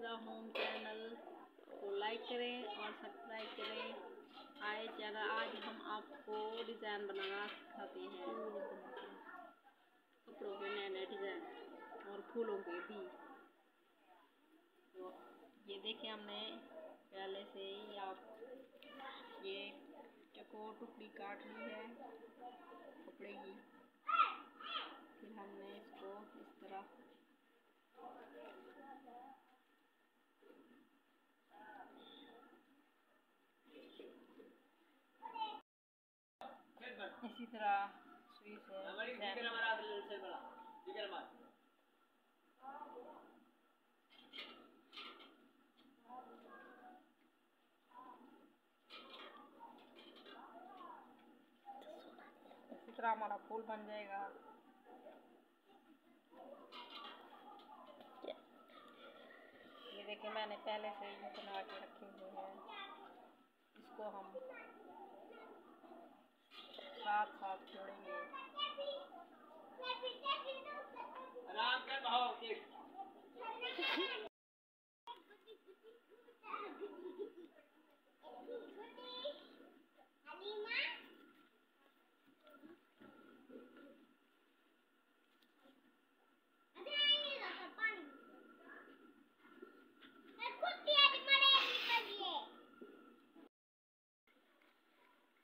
इकरा home channel को like करें और सब्सक्राइब करें। आए चला आज हम आपको डिज़ाइन बनाना सिखाते हैं। कपड़ों के नए नए डिज़ाइन और फूलों के भी। तो ये देखिए हमने, पहले से ही आप ये चकोर टुकड़ी काट ली है कपड़े की फिर हमने इसको इस तरह इसी तरह सुई से इसी तरह हमारा फूल बन जाएगा। ये देखिए मैंने पहले से ही बना के रखे हुए हैं। इसको हम साथ साथ छोड़ेंगे आराम कर भाव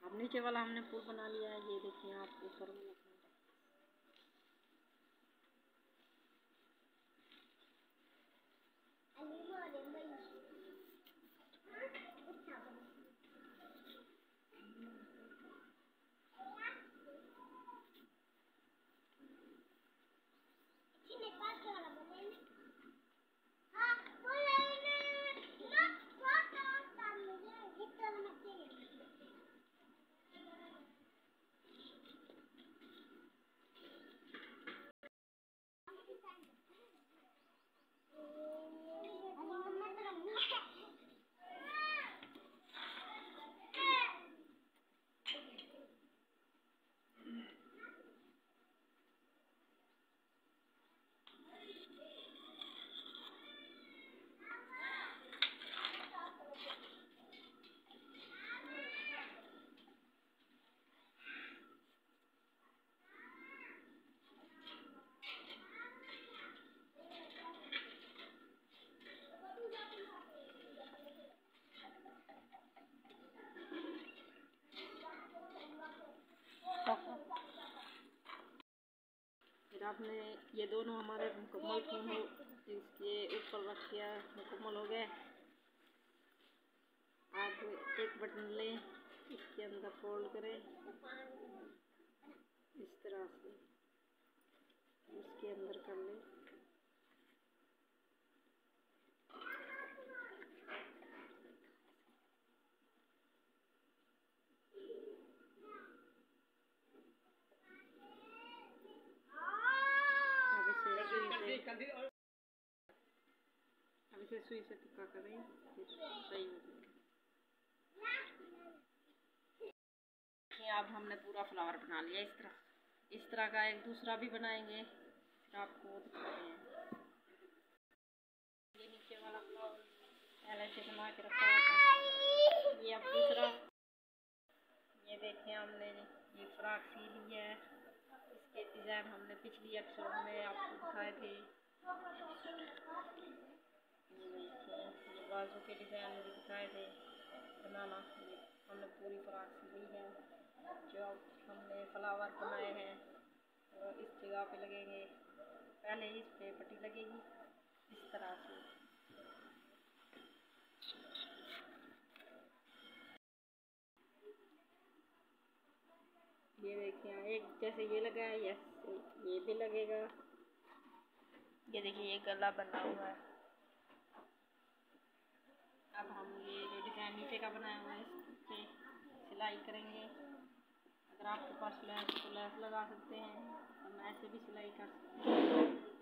अब नीचे वाला हमने पुल बना लिया है ये देखिए आप ऊपर वाला फिर आपने ये दोनों हमारे मुकम्मल फ़ोन हो, इसके ऊपर रख दिया, मुकम्मल हो गए। आप एक बटन लें, इसके अंदर फोल्ड करें। इस तरह से इसके अंदर कर लें। अब इसे सुई से टिक्का करें फिर सही हो अब हमने पूरा फ्लावर बना लिया इस तरह। इस तरह का एक दूसरा भी बनाएँगे, फिर आपको दिखाते हैं। ये नीचे वाला फ्लावर पहले से बना के रखा हुआ था। ये अब दूसरा। ये देखें हमने, ये फ्राक सी ली है। इसके डिज़ाइन हमने पिछली एपिसोड में आपको दिखाए थे। बाजू के डिज़ाइन भी दिखाए थे बनाना हमने पूरी फ्राक ली है जो हमने फ्लावर बनाए हैं वो इस जगह पे लगेंगे पहले इस पे पट्टी लगेगी इस तरह से ये देखिए, एक जैसे ये लगा है यस ये भी लगेगा। ये देखिए ये गला बना हुआ है। अब हम ये जो डिज़ाइन नीचे का बनाया हुआ है इससे सिलाई करेंगे। अगर आपके पास लैस तो लैस लगा सकते हैं, हम ऐसे भी सिलाई कर सकते हैं।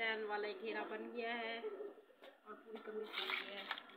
चैन वाला घेरा बन गया है और पूरी कमीज बन गया है।